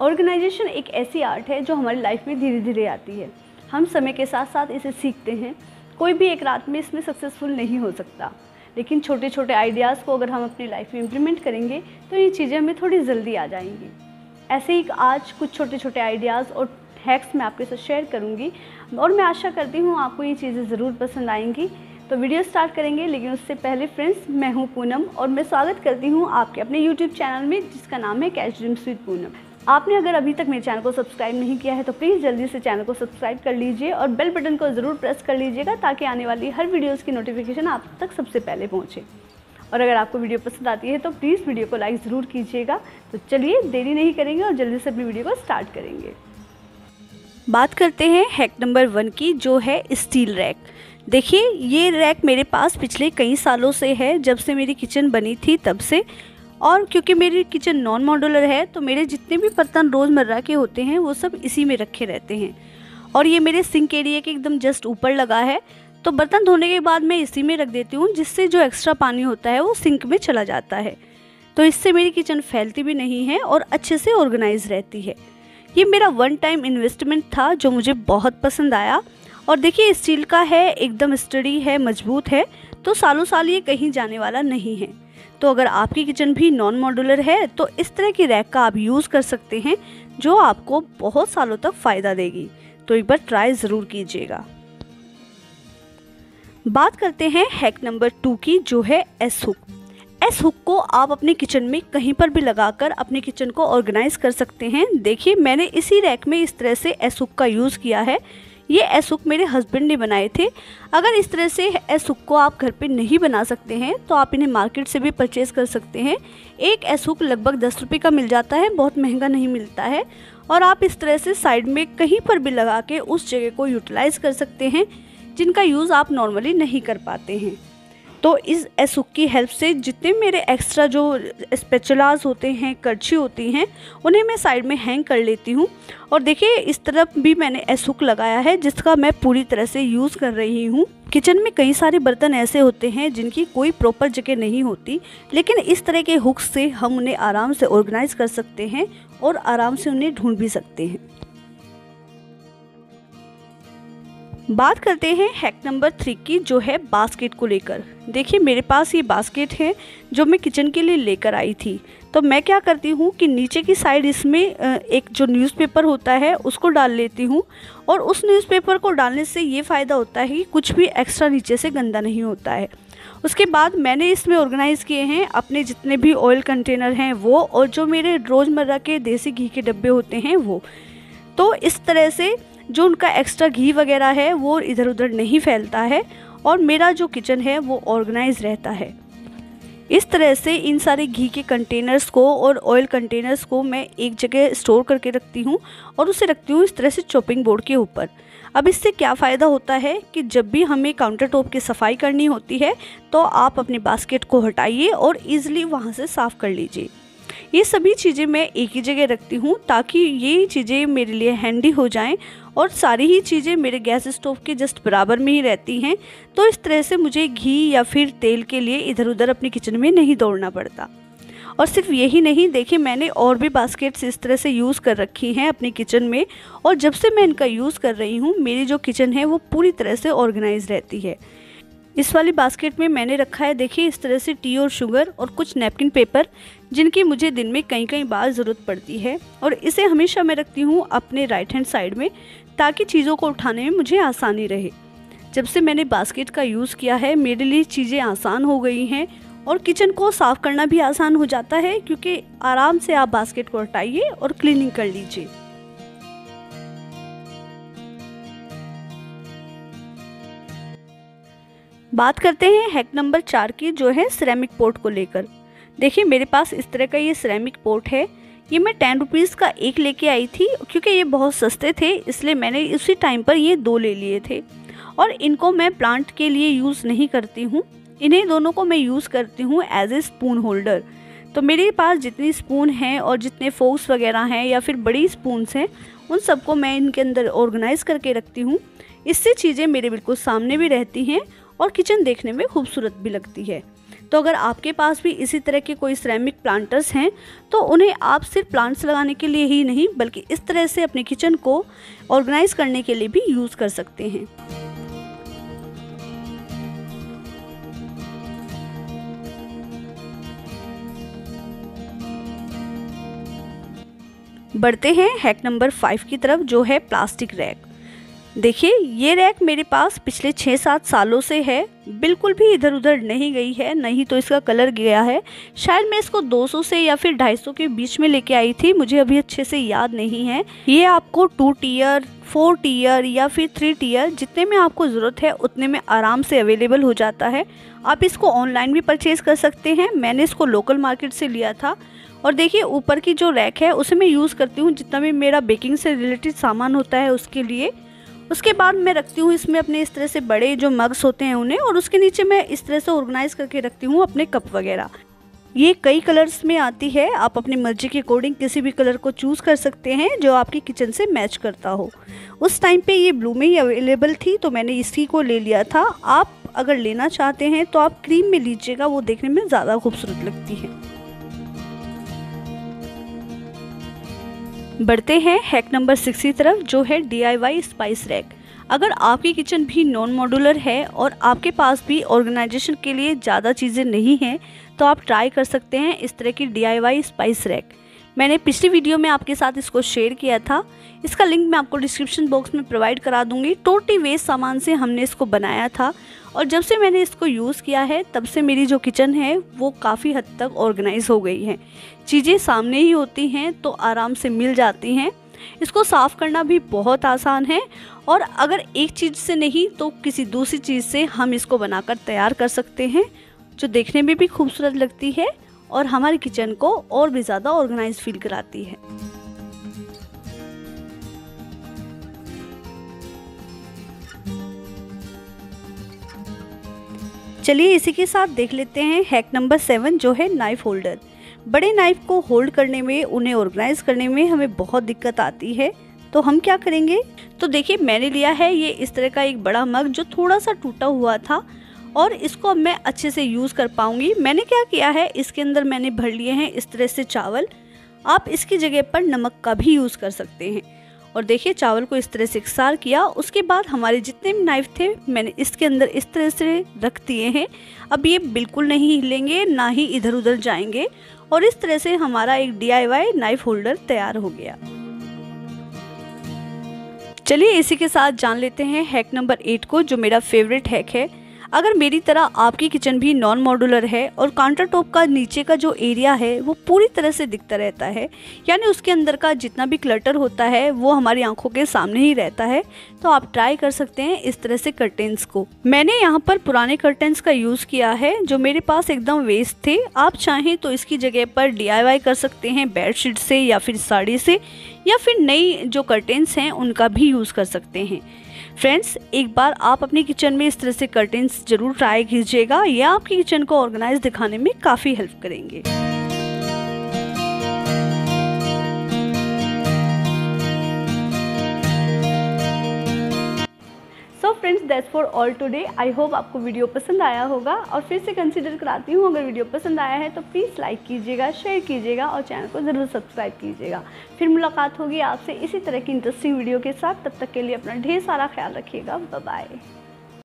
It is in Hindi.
ऑर्गेनाइजेशन एक ऐसी आर्ट है जो हमारी लाइफ में धीरे धीरे आती है। हम समय के साथ साथ इसे सीखते हैं। कोई भी एक रात में इसमें सक्सेसफुल नहीं हो सकता। लेकिन छोटे छोटे आइडियाज़ को अगर हम अपनी लाइफ में इम्प्लीमेंट करेंगे तो ये चीज़ें हमें थोड़ी जल्दी आ जाएँगी। ऐसे ही आज कुछ छोटे छोटे आइडियाज़ और हैक्स मैं आपके साथ शेयर करूँगी। और मैं आशा करती हूँ आपको ये चीज़ें ज़रूर पसंद आएँगी। तो वीडियो स्टार्ट करेंगे, लेकिन उससे पहले फ्रेंड्स मैं हूँ पूनम और मैं स्वागत करती हूँ आपके अपने यूट्यूब चैनल में, जिसका नाम है कैश ड्रीम स्वीट पूनम आपने अगर अभी तक मेरे चैनल को सब्सक्राइब नहीं किया है तो प्लीज़ जल्दी से चैनल को सब्सक्राइब कर लीजिए और बेल बटन को ज़रूर प्रेस कर लीजिएगा ताकि आने वाली हर वीडियोज़ की नोटिफिकेशन आप तक सबसे पहले पहुँचे। और अगर आपको वीडियो पसंद आती है तो प्लीज़ वीडियो को लाइक ज़रूर कीजिएगा। तो चलिए, देरी नहीं करेंगे और जल्दी से अपनी वीडियो को स्टार्ट करेंगे। बात करते हैं हैक नंबर वन की, जो है स्टील रैक। देखिए, ये रैक मेरे पास पिछले कई सालों से है। जब से मेरी किचन बनी थी, तब से। और क्योंकि मेरी किचन नॉन मॉडुलर है तो मेरे जितने भी बर्तन रोज़मर्रा के होते हैं, वो सब इसी में रखे रहते हैं। और ये मेरे सिंक एरिया के एकदम जस्ट ऊपर लगा है तो बर्तन धोने के बाद मैं इसी में रख देती हूँ, जिससे जो एक्स्ट्रा पानी होता है, वो सिंक में चला जाता है। तो इससे मेरी किचन फैलती भी नहीं है और अच्छे से ऑर्गेनाइज रहती है। ये मेरा वन टाइम इन्वेस्टमेंट था, जो मुझे बहुत पसंद आया। और देखिए स्टील का है, एकदम स्टडी है, मज़बूत है तो सालों साल ये कहीं जाने वाला नहीं है। तो अगर आपकी किचन भी नॉन मॉड्यूलर है तो इस तरह की रैक का आप यूज़ कर सकते हैं, जो आपको बहुत सालों तक फ़ायदा देगी। तो एक बार ट्राई ज़रूर कीजिएगा। बात करते हैं हैक नंबर टू की, जो है एस हुक एस हुक को आप अपने किचन में कहीं पर भी लगाकर अपने किचन को ऑर्गेनाइज कर सकते हैं। देखिए, मैंने इसी रैक में इस तरह से एस हुक का यूज़ किया है। ये एसुक मेरे हस्बैंड ने बनाए थे। अगर इस तरह से एसुक को आप घर पे नहीं बना सकते हैं तो आप इन्हें मार्केट से भी परचेज़ कर सकते हैं। एक एसुक लगभग दस रुपये का मिल जाता है, बहुत महँगा नहीं मिलता है। और आप इस तरह से साइड में कहीं पर भी लगा के उस जगह को यूटिलाइज़ कर सकते हैं, जिनका यूज़ आप नॉर्मली नहीं कर पाते हैं। तो इस एसुक की हेल्प से जितने मेरे एक्स्ट्रा जो स्पेचुलाज होते हैं करछी होती हैं, उन्हें मैं साइड में हैंग कर लेती हूँ। और देखिए, इस तरफ़ भी मैंने एसुक लगाया है, जिसका मैं पूरी तरह से यूज़ कर रही हूँ। किचन में कई सारे बर्तन ऐसे होते हैं, जिनकी कोई प्रॉपर जगह नहीं होती, लेकिन इस तरह के हुक्स से हम उन्हें आराम से ऑर्गेनाइज कर सकते हैं और आराम से उन्हें ढूंढ भी सकते हैं। बात करते हैं हैक नंबर थ्री की, जो है बास्केट को लेकर। देखिए, मेरे पास ये बास्केट है, जो मैं किचन के लिए लेकर आई थी। तो मैं क्या करती हूँ कि नीचे की साइड इसमें एक जो न्यूज़पेपर होता है, उसको डाल लेती हूँ। और उस न्यूज़पेपर को डालने से ये फ़ायदा होता है कि कुछ भी एक्स्ट्रा नीचे से गंदा नहीं होता है। उसके बाद मैंने इसमें ऑर्गेनाइज़ किए हैं अपने जितने भी ऑयल कंटेनर हैं वो, और जो मेरे रोज़मर्रा के देसी घी के डब्बे होते हैं वो। तो इस तरह से जो उनका एक्स्ट्रा घी वगैरह है, वो इधर उधर नहीं फैलता है और मेरा जो किचन है, वो ऑर्गेनाइज रहता है। इस तरह से इन सारे घी के कंटेनर्स को और ऑयल कंटेनर्स को मैं एक जगह स्टोर करके रखती हूँ और उसे रखती हूँ इस तरह से चॉपिंग बोर्ड के ऊपर। अब इससे क्या फ़ायदा होता है कि जब भी हमें काउंटर टॉप की सफ़ाई करनी होती है तो आप अपने बास्केट को हटाइए और ईज़िली वहाँ से साफ़ कर लीजिए। ये सभी चीज़ें मैं एक ही जगह रखती हूँ ताकि ये चीज़ें मेरे लिए हैंडी हो जाएँ और सारी ही चीज़ें मेरे गैस स्टोव के जस्ट बराबर में ही रहती हैं। तो इस तरह से मुझे घी या फिर तेल के लिए इधर उधर अपनी किचन में नहीं दौड़ना पड़ता। और सिर्फ़ यही नहीं, देखिए मैंने और भी बास्केट्स इस तरह से यूज़ कर रखी हैं अपनी किचन में और जब से मैं इनका यूज़ कर रही हूँ, मेरी जो किचन है वो पूरी तरह से ऑर्गेनाइज रहती है। इस वाली बास्केट में मैंने रखा है, देखिए, इस तरह से टी और शुगर और कुछ नैपकिन पेपर जिनकी मुझे दिन में कई कई बार ज़रूरत पड़ती है। और इसे हमेशा मैं रखती हूँ अपने राइट हैंड साइड में, ताकि चीज़ों को उठाने में मुझे आसानी रहे। जब से मैंने बास्केट का यूज़ किया है, मेरे लिए चीज़ें आसान हो गई हैं और किचन को साफ़ करना भी आसान हो जाता है, क्योंकि आराम से आप बास्केट को हटाइए और क्लीनिंग कर लीजिए। बात करते हैं हैक नंबर चार की, जो है सिरेमिक पोर्ट को लेकर। देखिए, मेरे पास इस तरह का ये सिरेमिक पोर्ट है। ये मैं टेन रुपीज़ का एक लेके आई थी, क्योंकि ये बहुत सस्ते थे, इसलिए मैंने उसी टाइम पर ये दो ले लिए थे। और इनको मैं प्लांट के लिए यूज़ नहीं करती हूँ। इन्हें दोनों को मैं यूज़ करती हूँ एज ए स्पून होल्डर तो मेरे पास जितनी स्पून हैं और जितने फोक्स वगैरह हैं या फिर बड़ी स्पूनस हैं, उन सबको मैं इनके अंदर ऑर्गेनाइज़ करके रखती हूँ। इससे चीज़ें मेरे बिल्कुल सामने भी रहती हैं और किचन देखने में खूबसूरत भी लगती है। तो अगर आपके पास भी इसी तरह के कोई सिरेमिक प्लांटर्स हैं तो उन्हें आप सिर्फ़ प्लांट्स लगाने के लिए ही नहीं, बल्कि इस तरह से अपने किचन को ऑर्गेनाइज करने के लिए भी यूज़ कर सकते हैं। बढ़ते हैं हैक नंबर फाइव की तरफ़, जो है प्लास्टिक रैक देखिए, ये रैक मेरे पास पिछले छः सात सालों से है। बिल्कुल भी इधर उधर नहीं गई है नहीं तो इसका कलर गया है। शायद मैं इसको 200 से या फिर 250 के बीच में लेके आई थी, मुझे अभी अच्छे से याद नहीं है। ये आपको टू टीयर, फोर टीयर या फिर थ्री टीयर, जितने में आपको ज़रूरत है, उतने में आराम से अवेलेबल हो जाता है। आप इसको ऑनलाइन भी परचेज़ कर सकते हैं, मैंने इसको लोकल मार्केट से लिया था। और देखिए, ऊपर की जो रैक है, उसे मैं यूज़ करती हूँ, जितना भी मेरा बेकिंग से रिलेटेड सामान होता है उसके लिए। उसके बाद मैं रखती हूँ इसमें अपने इस तरह से बड़े जो मग्स होते हैं उन्हें, और उसके नीचे मैं इस तरह से ऑर्गेनाइज करके रखती हूँ अपने कप वगैरह। ये कई कलर्स में आती है। आप अपनी मर्ज़ी के अकॉर्डिंग किसी भी कलर को चूज़ कर सकते हैं जो आपकी किचन से मैच करता हो। उस टाइम पे ये ब्लू में ही अवेलेबल थी तो मैंने इसी को ले लिया था। आप अगर लेना चाहते हैं तो आप क्रीम में लीजिएगा, वो देखने में ज़्यादा खूबसूरत लगती है। बढ़ते हैं हैक नंबर सिक्स की तरफ़, जो है डी स्पाइस रैक अगर आपकी किचन भी नॉन मॉडुलर है और आपके पास भी ऑर्गेनाइजेशन के लिए ज़्यादा चीज़ें नहीं हैं तो आप ट्राई कर सकते हैं इस तरह की डी स्पाइस रैक मैंने पिछली वीडियो में आपके साथ इसको शेयर किया था। इसका लिंक मैं आपको डिस्क्रिप्शन बॉक्स में प्रोवाइड करा दूँगी। टोटी वेस्ट सामान से हमने इसको बनाया था। और जब से मैंने इसको यूज़ किया है, तब से मेरी जो किचन है, वो काफ़ी हद तक ऑर्गेनाइज हो गई है। चीज़ें सामने ही होती हैं तो आराम से मिल जाती हैं। इसको साफ़ करना भी बहुत आसान है और अगर एक चीज़ से नहीं तो किसी दूसरी चीज़ से हम इसको बनाकर तैयार कर सकते हैं, जो देखने में भी खूबसूरत लगती है और हमारी किचन को और भी ज़्यादा ऑर्गेनाइज फील कराती है। चलिए इसी के साथ देख लेते हैं हैक नंबर सेवन जो है नाइफ होल्डर बड़े नाइफ को होल्ड करने में, उन्हें ऑर्गेनाइज करने में हमें बहुत दिक्कत आती है। तो हम क्या करेंगे? तो देखिए, मैंने लिया है ये इस तरह का एक बड़ा मग जो थोड़ा सा टूटा हुआ था और इसको अब मैं अच्छे से यूज़ कर पाऊँगी। मैंने क्या किया है? इसके अंदर मैंने भर लिए हैं इस तरह से चावल। आप इसकी जगह पर नमक का भी यूज़ कर सकते हैं। और देखिए, चावल को इस तरह से इकसार किया। उसके बाद हमारे जितने भी नाइफ थे, मैंने इसके अंदर इस तरह से रख दिए हैं। अब ये बिल्कुल नहीं हिलेंगे, ना ही इधर उधर जाएँगे। और इस तरह से हमारा एक डी नाइफ होल्डर तैयार हो गया। चलिए, इसी के साथ जान लेते हैं हैक नंबर एट को, जो मेरा फेवरेट हैक है। अगर मेरी तरह आपकी किचन भी नॉन मॉडुलर है और काउंटर टॉप का नीचे का जो एरिया है, वो पूरी तरह से दिखता रहता है, यानी उसके अंदर का जितना भी क्लटर होता है, वो हमारी आँखों के सामने ही रहता है तो आप ट्राई कर सकते हैं इस तरह से कर्टेंस को। मैंने यहाँ पर पुराने कर्टेंस का यूज़ किया है, जो मेरे पास एकदम वेस्ट थे। आप चाहें तो इसकी जगह पर डीआईवाई कर सकते हैं बेडशीट से या फिर साड़ी से, या फिर नई जो कर्टेंस हैं, उनका भी यूज़ कर सकते हैं। फ्रेंड्स एक बार आप अपने किचन में इस तरह से कर्टेंस ज़रूर ट्राई कीजिएगा। यह आपकी किचन को ऑर्गेनाइज दिखाने में काफ़ी हेल्प करेंगे। Friends that's for all today I hope आपको वीडियो पसंद आया होगा और फिर से कंसिडर कराती हूँ, अगर वीडियो पसंद आया है तो प्लीज़ लाइक कीजिएगा शेयर कीजिएगा और चैनल को ज़रूर सब्सक्राइब कीजिएगा। फिर मुलाकात होगी आपसे इसी तरह की इंटरेस्टिंग वीडियो के साथ। तब तक के लिए अपना ढेर सारा ख्याल रखिएगा। बाय